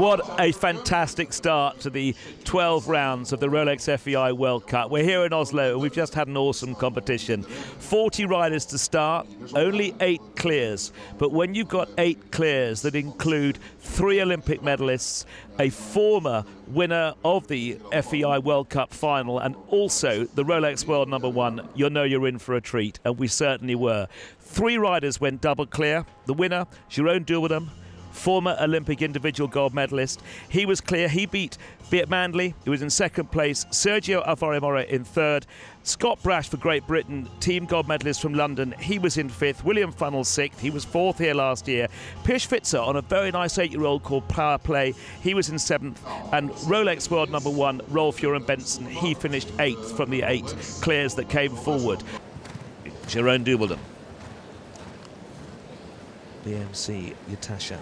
What a fantastic start to the 12 rounds of the Rolex FEI World Cup. We're here in Oslo and we've just had an awesome competition. 40 riders to start, only eight clears. But when you've got eight clears that include three Olympic medalists, a former winner of the FEI World Cup final, and also the Rolex World number one, you'll know you're in for a treat, and we certainly were. Three riders went double clear. The winner, Jeroen Dubbeldam, former Olympic individual gold medalist. He was clear. He beat Beat Mandli, who was in second place, Sergio Alvaro in third, Scott Brash for Great Britain, team gold medalist from London, he was in fifth, William Funnell sixth, he was fourth here last year, Pius Schwizer on a very nice eight-year-old called Power Play, he was in seventh, and Rolex World number one, Rolf Göran Bengtsson, he finished eighth from the eight clears that came forward. Jeroen Dubbeldam. BMC Utascha.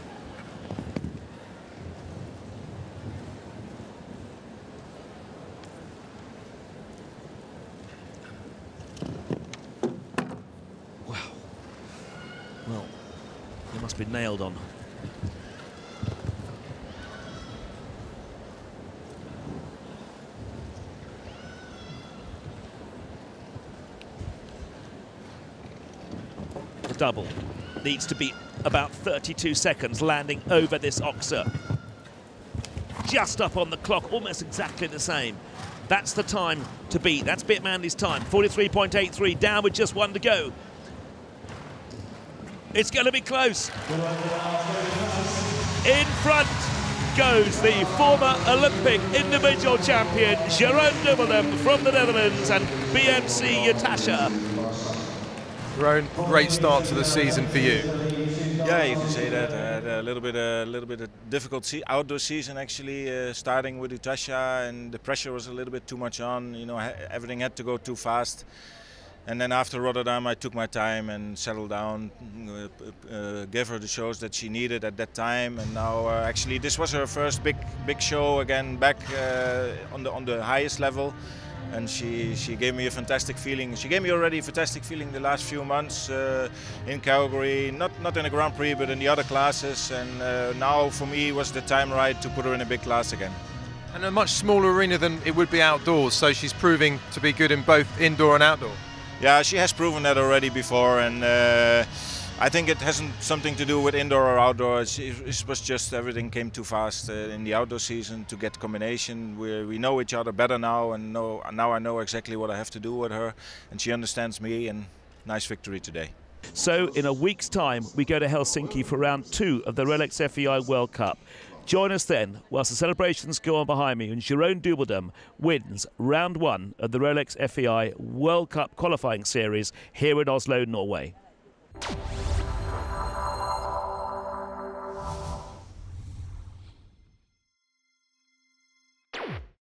Well, he must be nailed on. The double needs to be about 32 seconds landing over this Oxer. Just up on the clock, almost exactly the same. That's the time to beat. That's Beat Mandli's time. 43.83 down with just one to go. It's going to be close. In front goes the former Olympic individual champion, Jeroen Dubbeldam from the Netherlands and BMC Utascha. Jeroen, great start to the season for you. Yeah, you can say that. Uh, a little bit, a little bit of difficult se outdoor season actually, uh, starting with Utascha, and the pressure was a little bit too much on. You know, everything had to go too fast. And then after Rotterdam, I took my time and settled down, uh, uh, gave her the shows that she needed at that time. And now, uh, actually, this was her first big, big show again, back uh, on the on the highest level. And she she gave me a fantastic feeling. She gave me already a fantastic feeling the last few months uh, in Calgary, not not in the Grand Prix, but in the other classes. And uh, now, for me, was the time right to put her in a big class again and a much smaller arena than it would be outdoors. So she's proving to be good in both indoor and outdoor. Yeah, she has proven that already before, and uh, I think it hasn't something to do with indoor or outdoor. It's, it was just everything came too fast uh, in the outdoor season to get combination. We we know each other better now, and know now I know exactly what I have to do with her, and she understands me. And nice victory today. So, in a week's time, we go to Helsinki for round two of the Rolex FEI World Cup. Join us then whilst the celebrations go on behind me and Jeroen Dubbeldam wins round one of the Rolex FEI World Cup qualifying series here in Oslo, Norway.